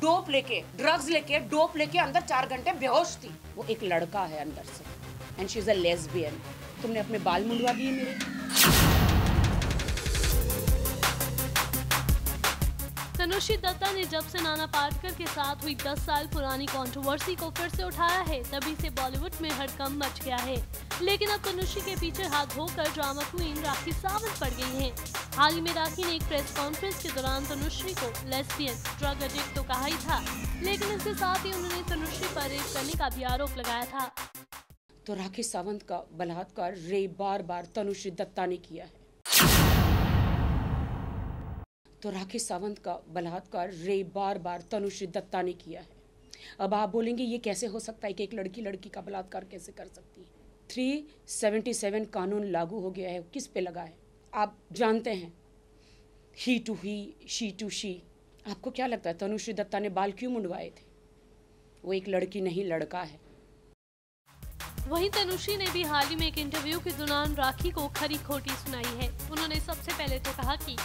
Dope लेके drugs लेके, dope लेके अंदर चार घंटे बेहोश थी। वो एक लड़का है अंदर से and she is a lesbian तुमने अपने बाल मुंडवा दिए मेरे। तनुश्री दत्ता ने जब से नाना पाटकर के साथ हुई 10 साल पुरानी कंट्रोवर्सी को फिर से उठाया है, तभी से बॉलीवुड में हड़कंप मच गया है। लेकिन अब तनुश्री के पीछे हाथ धोकर ड्रामा क्वीन राखी सावंत पड़ गई हैं। हाल ही में राखी ने एक प्रेस कॉन्फ्रेंस के दौरान तनुश्री को लेस्बियन ड्रग एडिक्ट तो कहा ही था, लेकिन इसके साथ ही उन्होंने तनुश्री पर रेप करने का भी आरोप लगाया था। तो राखी सावंत का बलात्कार रेप बार बार तनुश्री दत्ता ने किया है। तो राखी सावंत का, बलात्कार रे बार बार तनुश्री दत्ता ने किया है। अब आप बोलेंगे, ये कैसे हो सकता है कि एक लड़की लड़की का बलात्कार कैसे कर सकती है? थ्री सेवेंटी सेवन कानून लागू हो गया है किस पे लगा है? आप जानते हैं। He to he, she to she. आपको क्या लगता है, तनुश्री दत्ता ने बाल क्यों मुंडवाए थे? वो एक लड़की नहीं, लड़का है। वहीं तनुश्री ने भी हाल ही में एक इंटरव्यू के दौरान राखी को खरी खोटी सुनाई है। उन्होंने सबसे पहले तो कहा कि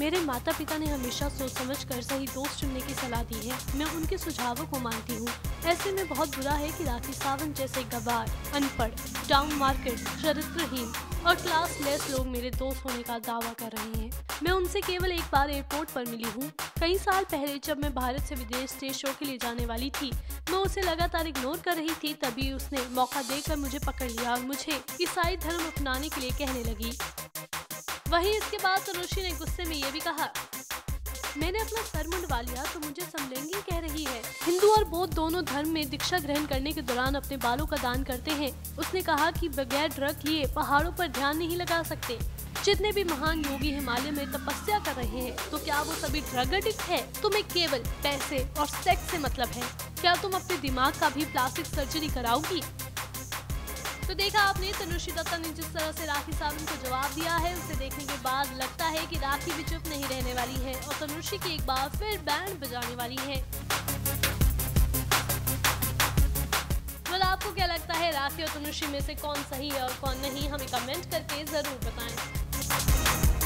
मेरे माता पिता ने हमेशा सोच समझ कर सही दोस्त चुनने की सलाह दी है। मैं उनके सुझावों को मानती हूँ। ऐसे में बहुत बुरा है कि राखी सावंत जैसे गवार, अनपढ़ डाउन मार्केट चरित्रहीन और क्लास लेस लोग मेरे दोस्त होने का दावा कर रहे हैं। मैं उनसे केवल एक बार एयरपोर्ट पर मिली हूँ। कई साल पहले जब मैं भारत से विदेश स्टेज शो के लिए जाने वाली थी, मैं उसे लगातार इग्नोर कर रही थी, तभी उसने मौका देकर मुझे पकड़ लिया और मुझे ईसाई धर्म अपनाने के लिए कहने लगी। वहीं इसके बाद तनुश्री ने गुस्से में ये भी कहा, मैंने अपना सर मुंडवा लिया तो मुझे समलेंगी कह रही है। हिंदू और बौद्ध दोनों धर्म में दीक्षा ग्रहण करने के दौरान अपने बालों का दान करते हैं। उसने कहा कि बगैर ड्रग लिए पहाड़ों पर ध्यान नहीं लगा सकते। जितने भी महान योगी हिमालय में तपस्या कर रहे हैं तो क्या वो सभी ड्रग एडिक्ट है? तुम्हें केवल पैसे और सेक्स से मतलब है। क्या तुम अपने दिमाग का भी प्लास्टिक सर्जरी कराओगी? तो देखा आपने तनुषी दत्ता ने जिस तरह से राखी सावंत को जवाब दिया है उसे देखने के बाद लगता है कि राखी भी चुप नहीं रहने वाली है और तनुषी की एक बार फिर बैंड बजाने वाली है। well, आपको क्या लगता है राखी और तनुश्री में से कौन सही है और कौन नहीं? हमें कमेंट करके ज़रूर बताएँ।